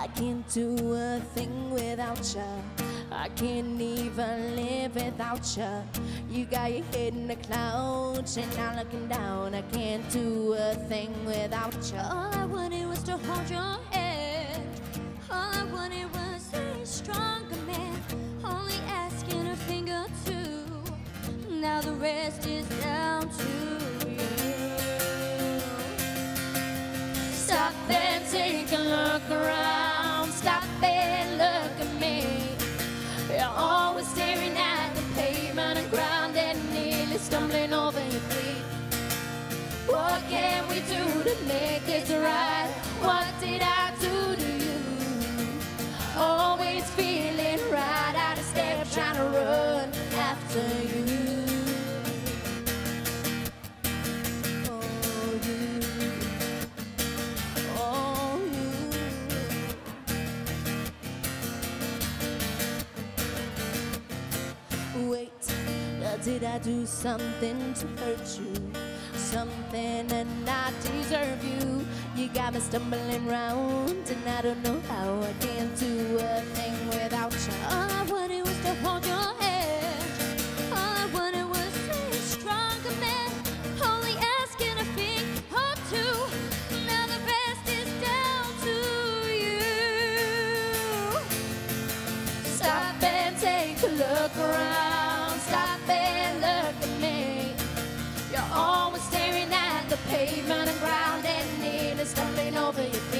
I can't do a thing without you. I can't even live without you. You got your head in the clouds and I'm looking down. I can't do a thing without you. All I wanted was to hold your hand. All I wanted was did I do something to hurt you? Something and I deserve you. You got me stumbling round, and I don't know how I can't do a thing without you. All I wanted was to hold your hand. All I wanted was to be a stronger man. Only asking a thing or two. Now the rest is down to you. Stop and take a look around. Over your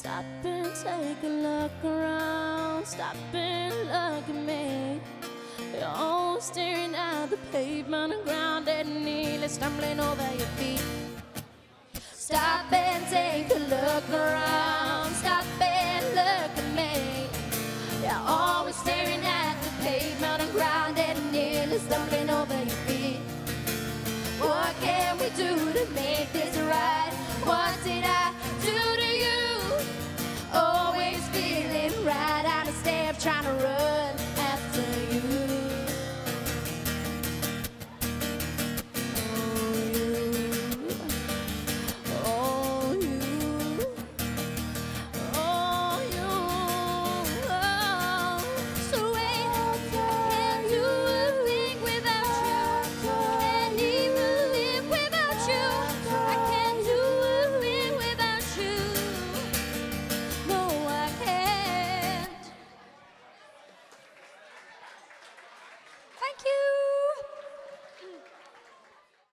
Stop and take a look around. Stop and look at me. You're all staring at the pavement and ground and nearly stumbling over your feet. Stop and take a look around. forever.